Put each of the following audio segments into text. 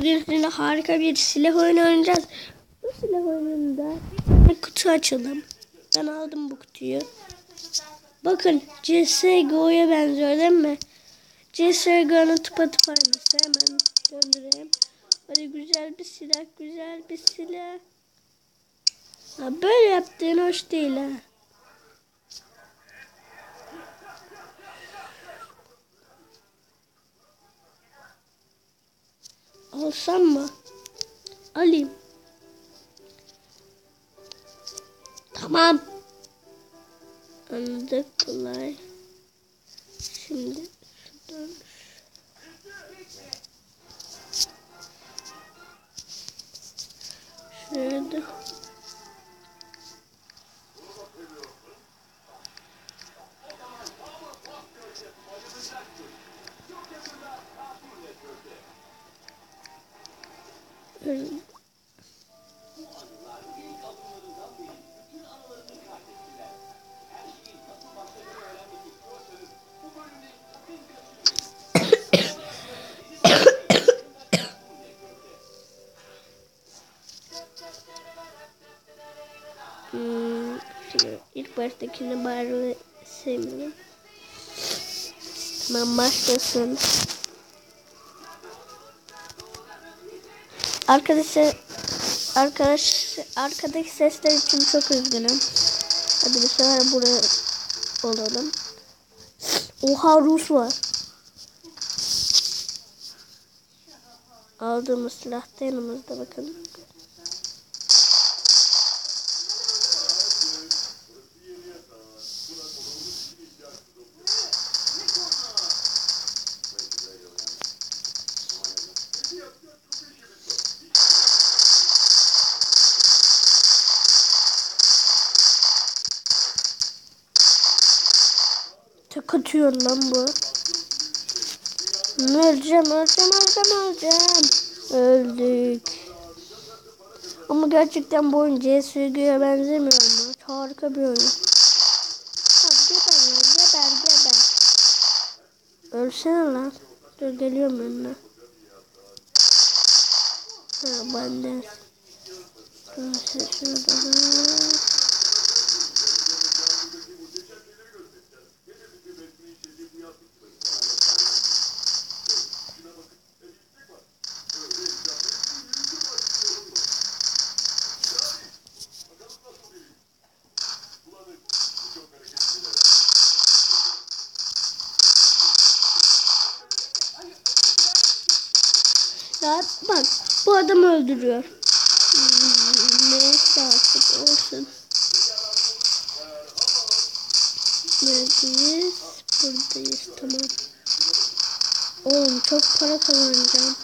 Bugün sizinle harika bir silah oyunu oynayacağız. Bu silah oyununda bir kutu açalım. Ben aldım bu kutuyu. Bakın CSGO'ya benziyor değil mi? CSGO'nun tıpatıp aynısı. Hemen döndüreyim. Hadi güzel bir silah, güzel bir silah. Ha, böyle yaptığın hoş değil ha. Alsam mı? Alayım. Tamam. Anladık kolay. Şimdi şuradan. Şurada. Hmm, ilk baştakini bari sevmiyorum. Tamam başlasın. Arkadaşlar arkadaş arkadaki sesler için çok üzgünüm. Hadi bir sefer buraya olalım. Oha Rus var. Aldığımız silah da yanımızda bakın. Tek atıyor lan bu. Öleceğim, öleceğim, öleceğim, öleceğim. Öldük. Ama gerçekten bu oyun CSGO'ya benzemiyor mu? Harika bir oyun. Hadi geber lan, geber, geber. Ölsene lan. Dur geliyorum önüne. Ha ben de. Dur şurada. Ya bak bu adam öldürüyor. Neyse artık olsun. Neredeyiz? Buradayız tamam. Oğlum çok para kazanacağım.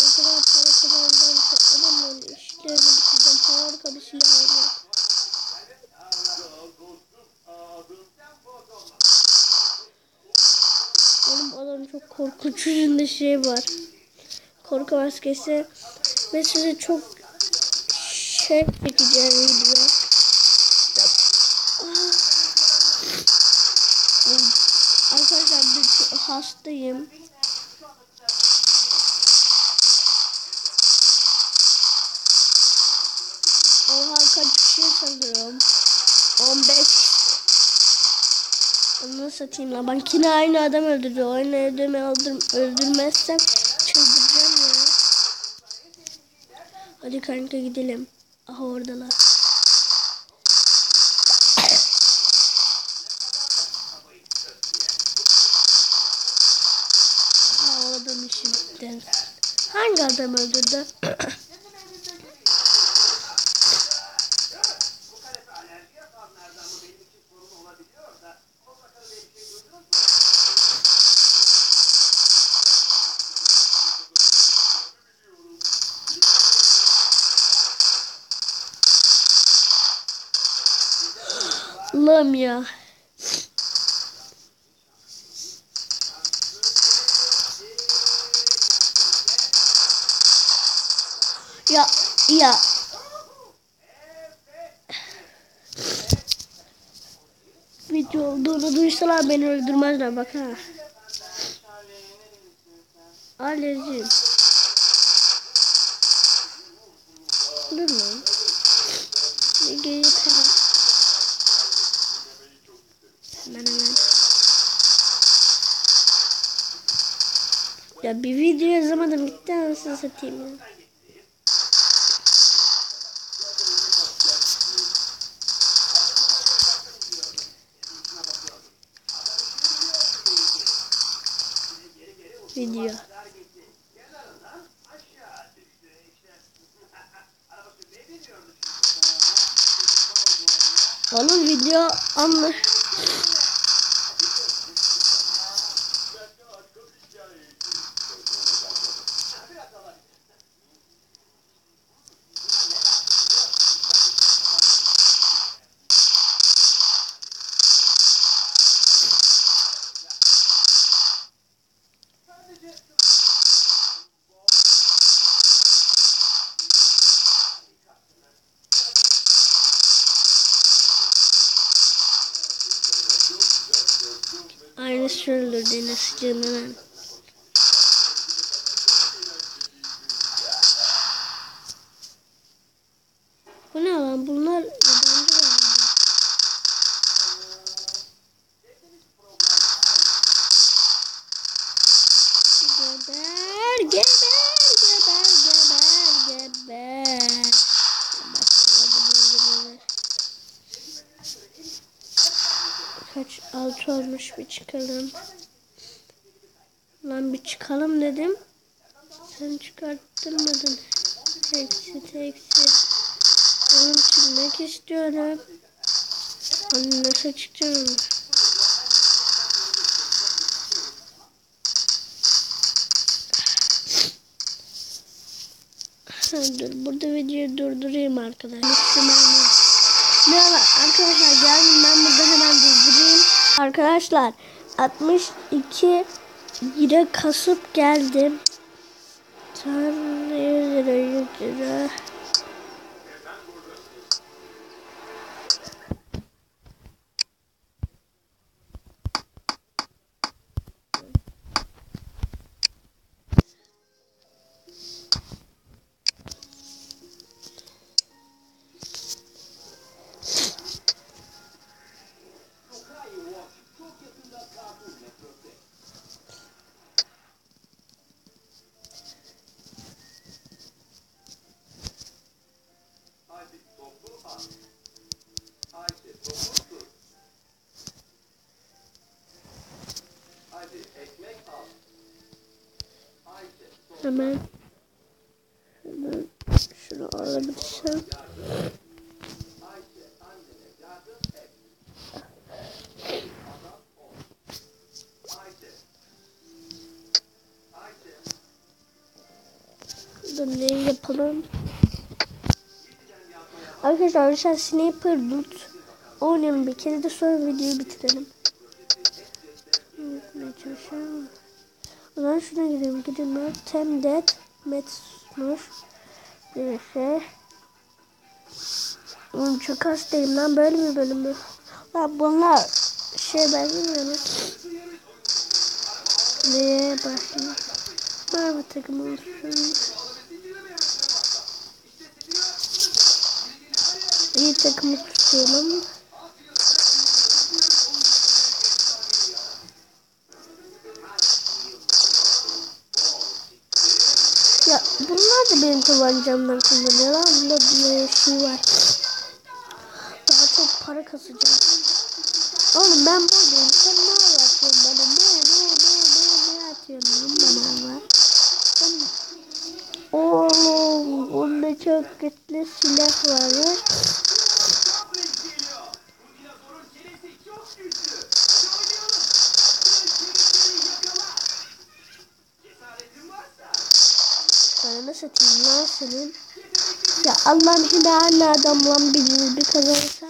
O kadar para kazanacağım ki adamların işlerini bitireceğim. Harika bir silah alacağım. Oğlum adam çok korkunç yüzünde şey var. Korku maskesi ve size çok şey çekeceğim video. Arkadaşlar ben hastayım. Oha kaç kişi sanıyorum. 15 Onu satayım la. Ben yine aynı adam öldürüyor. Aynı öldür öldürmezsem çıldıracağım. Hadi kanka gidelim. Aha oradalar. İşi bitti. Hangi adam öldürdü? Allah'ım ya. Ya ya. Video olduğunu duysalar beni öldürmezler bak ha. Alerjim. Dur mu? Ne geliyor? Ya bir video yazamadım gitti anasını satayım ya. Video. Oğlum video anla. Şöyle deniz canına. Bu ne lan? Bunlar Kaç altı olmuş bir çıkalım. Lan bir çıkalım dedim. Sen çıkarttırmadın. Eksi eksi. Oğlum çıkmak istiyorum. Hani nasıl çıkacağım? Dur burada videoyu durdurayım arkadaşlar. Merhaba arkadaşlar geldim ben burada hemen durdurayım. Arkadaşlar 62 lira kasıp geldim. Tanrı 100 lira 100 lira. Hemen hemen şunu alabilirsem. Dur ne yapalım? Arkadaşlar arkadaşlar Sniper Loot oynayalım bir kere de sonra videoyu bitirelim. Unutmaya çalışıyorum. O zaman şuna gidelim. Gidelim. Temdet. Metsmuş. Şey. Oğlum çok hastayım lan. Böyle mi bölüm bu? Lan bunlar şey benzemiyor mu? Neye başlayayım? Mı takım olsun? İyi takımı tutuyorum. Bunlar da benim tabancamdan kullanıyorlar. Bunda bir şey var. Daha çok para kasacağım. Oğlum ben buradayım. Sen ne yapıyorsun bana? Ne ne ne ne ne atıyorsun lan bana lan? Sen... Oğlum bunda çok güçlü silah var. Satayım lan senin? Ya Allah'ım şimdi hala adam lan bir, bir kazanırsa.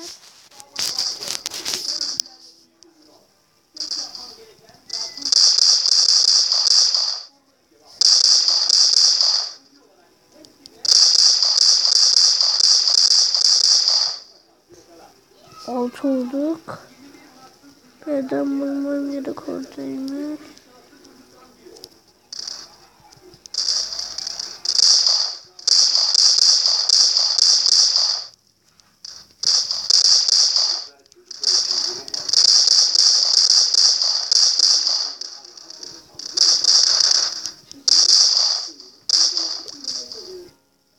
Altı olduk. Nereden bulmam gerek oradaymış.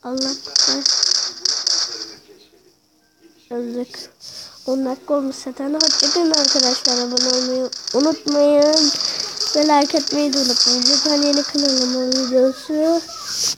Allah Yazık. 10 dakika olmuş zaten. Hoşçakalın arkadaşlar. Abone olmayı unutmayın. Ve like etmeyi de unutmayın. Lütfen yeni kanalıma videosu